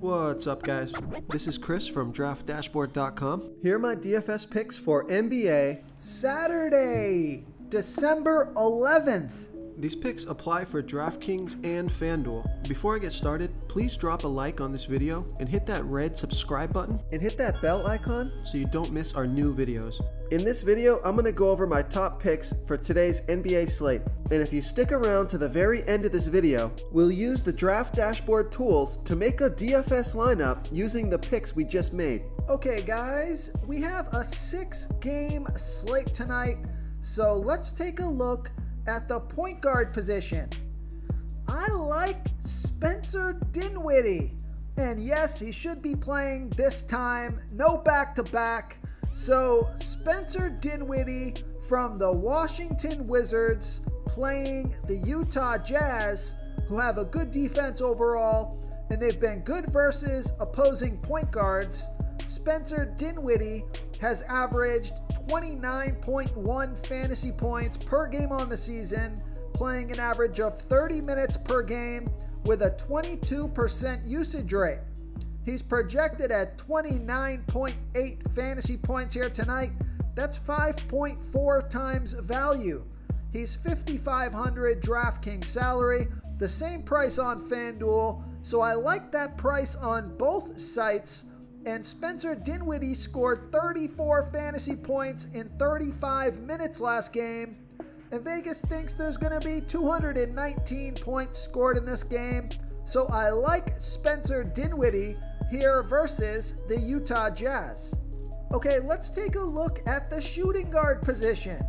What's up, guys? This is Chris from DraftDashboard.com. Here are my DFS picks for NBA Saturday, December 11th. These picks apply for DraftKings and FanDuel. Before I get started, please drop a like on this video and hit that red subscribe button and hit that bell icon so you don't miss our new videos. In this video, I'm going to go over my top picks for today's NBA slate. And if you stick around to the very end of this video, we'll use the draft dashboard tools to make a DFS lineup using the picks we just made. Okay, guys, we have a six game slate tonight. So let's take a look at the point guard position. I like Spencer Dinwiddie. And yes, he should be playing this time, no back to back. So, Spencer Dinwiddie from the Washington Wizards playing the Utah Jazz, who have a good defense overall, and they've been good versus opposing point guards. Spencer Dinwiddie has averaged 29.1 fantasy points per game on the season, playing an average of 30 minutes per game with a 22% usage rate. He's projected at 29.8 fantasy points here tonight. That's 5.4 times value. He's 5500 DraftKings salary, the same price on FanDuel, so I like that price on both sites and Spencer Dinwiddie scored 34 fantasy points in 35 minutes last game. And Vegas thinks there's going to be 219 points scored in this game. So I like Spencer Dinwiddie here versus the Utah Jazz. Okay, let's take a look at the shooting guard position.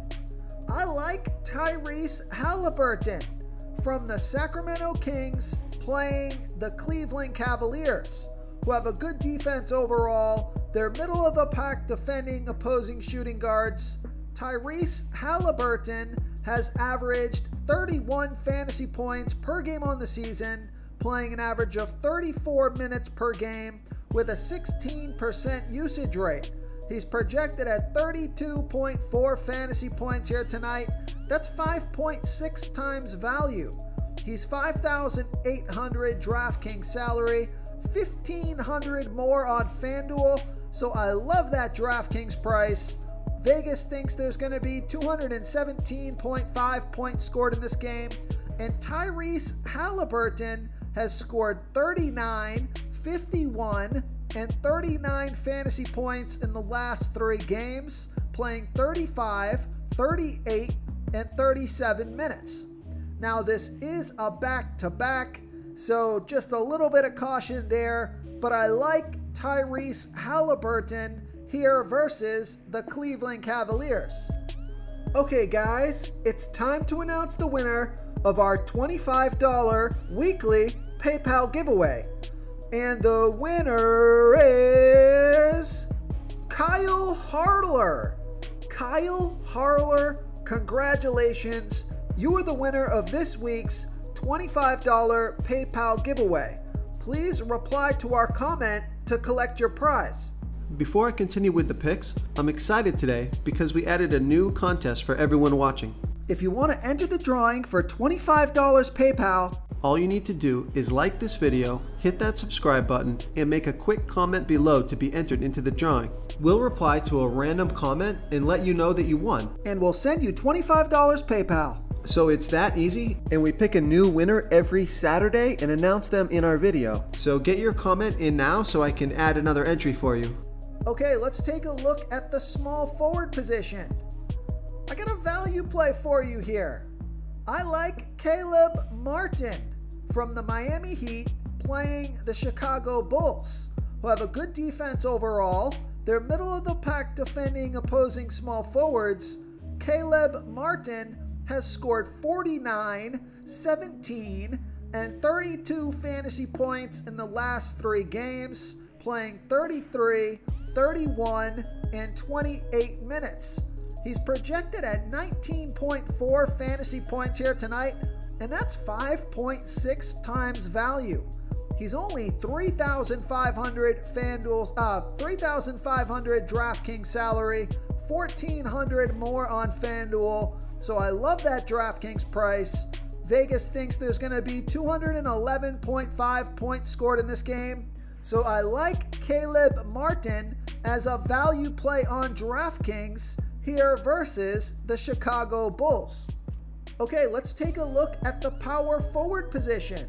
I like Tyrese Haliburton from the Sacramento Kings playing the Cleveland Cavaliers who have a good defense overall. They're middle of the pack defending opposing shooting guards. Tyrese Haliburton has averaged 31 fantasy points per game on the season, playing an average of 34 minutes per game with a 16% usage rate. He's projected at 32.4 fantasy points here tonight. That's 5.6 times value. He's 5,800 DraftKings salary 1500 more on FanDuel. So I love that DraftKings price. Vegas thinks there's going to be 217.5 points scored in this game. And Tyrese Haliburton has scored 39, 51, and 39 fantasy points in the last three games, playing 35, 38, and 37 minutes. Now, this is a back to back. So just a little bit of caution there, but I like Tyrese Haliburton here versus the Cleveland Cavaliers. Okay, guys, it's time to announce the winner of our $25 weekly PayPal giveaway. And the winner is Kyle Harler. Kyle Harler, congratulations. You are the winner of this week's $25 PayPal giveaway. Please reply to our comment to collect your prize. Before I continue with the picks, I'm excited today because we added a new contest for everyone watching. If you want to enter the drawing for $25 PayPal, all you need to do is like this video, hit that subscribe button, and make a quick comment below to be entered into the drawing. We'll reply to a random comment and let you know that you won. And we'll send you $25 PayPal. So it's that easy, and we pick a new winner every Saturday and announce them in our video. So get your comment in now so I can add another entry for you. Okay, let's take a look at the small forward position. I got a value play for you here. I like Caleb Martin from the Miami Heat playing the Chicago Bulls, who have a good defense overall. They're middle of the pack defending opposing small forwards. Caleb Martin has scored 49, 17, and 32 fantasy points in the last three games, playing 33, 31, and 28 minutes. He's projected at 19.4 fantasy points here tonight, and that's 5.6 times value. He's only 3,500 FanDuel's, uh, 3,500 DraftKings salary, 1,400 more on FanDuel. So I love that DraftKings price. Vegas thinks there's going to be 211.5 points scored in this game. So I like Caleb Martin as a value play on DraftKings here versus the Chicago Bulls. Okay, let's take a look at the power forward position.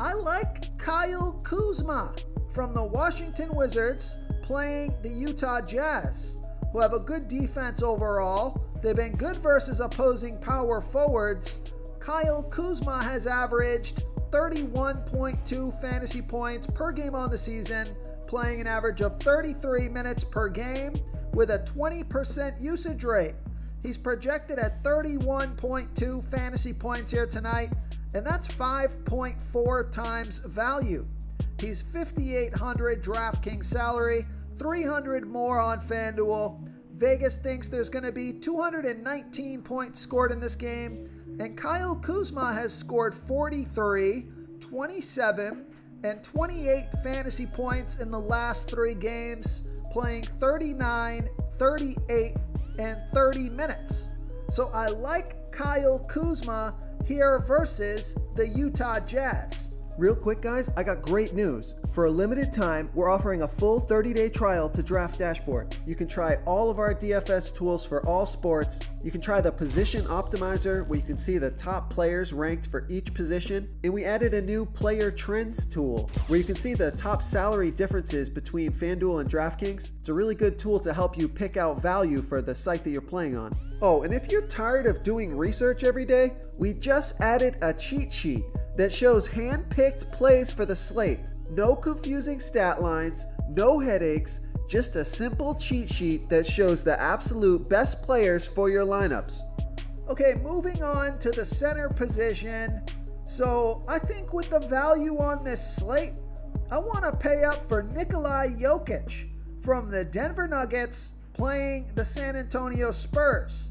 I like Kyle Kuzma from the Washington Wizards playing the Utah Jazz, who have a good defense overall. They've been good versus opposing power forwards. Kyle Kuzma has averaged 31.2 fantasy points per game on the season, playing an average of 33 minutes per game with a 20% usage rate. He's projected at 31.2 fantasy points here tonight, and that's 5.4 times value. He's 5,800 DraftKings salary, 300 more on FanDuel. Vegas thinks there's going to be 219 points scored in this game, and Kyle Kuzma has scored 43, 27, and 28 fantasy points in the last three games, playing 39, 38, and 30 minutes. So I like Kyle Kuzma here versus the Utah Jazz. Real quick, guys, I got great news. For a limited time, we're offering a full 30 day trial to Draft Dashboard. You can try all of our DFS tools for all sports. You can try the Position Optimizer, where you can see the top players ranked for each position. And we added a new Player Trends tool, where you can see the top salary differences between FanDuel and DraftKings. It's a really good tool to help you pick out value for the site that you're playing on. Oh, and if you're tired of doing research every day, we just added a cheat sheet that shows hand-picked plays for the slate. No confusing stat lines, no headaches, just a simple cheat sheet that shows the absolute best players for your lineups. Okay, moving on to the center position. So I think with the value on this slate, I want to pay up for Nikolai Jokic from the Denver Nuggets playing the San Antonio Spurs,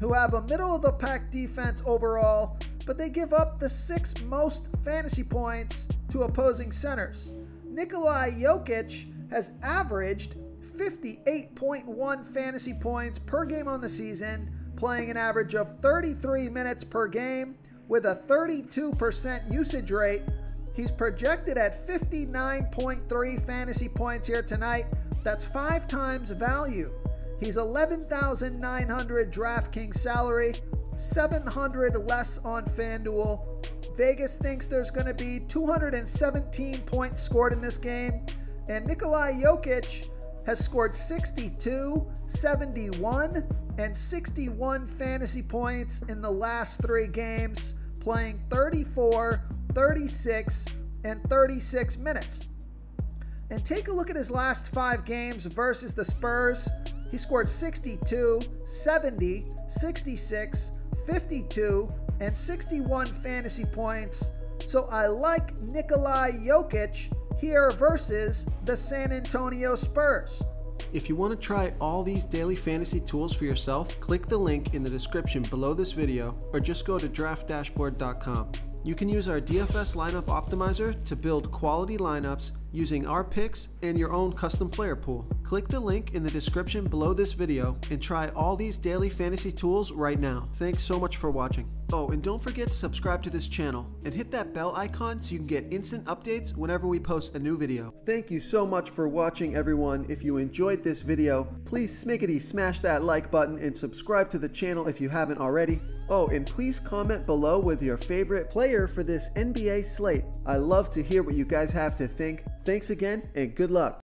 who have a middle of the pack defense overall but they give up the sixth most fantasy points to opposing centers. Nikolai Jokic has averaged 58.1 fantasy points per game on the season, playing an average of 33 minutes per game with a 32% usage rate. He's projected at 59.3 fantasy points here tonight. That's five times value. He's 11,900 DraftKings salary 700 less on FanDuel. Vegas thinks there's going to be 217 points scored in this game. And Nikolai Jokic has scored 62, 71, and 61 fantasy points in the last three games, playing 34, 36, and 36 minutes. And take a look at his last five games versus the Spurs. He scored 62, 70, 66, 52, and 61 fantasy points. So I like Nikolai Jokic here versus the San Antonio Spurs. If you want to try all these daily fantasy tools for yourself, click the link in the description below this video or just go to draftdashboard.com. You can use our DFS lineup optimizer to build quality lineups using our picks and your own custom player pool. Click the link in the description below this video and try all these daily fantasy tools right now. Thanks so much for watching. Oh, and don't forget to subscribe to this channel and hit that bell icon so you can get instant updates whenever we post a new video. Thank you so much for watching everyone. If you enjoyed this video, please smickety smash that like button and subscribe to the channel if you haven't already. Oh, and please comment below with your favorite player for this NBA slate. I love to hear what you guys have to think. Thanks again and good luck.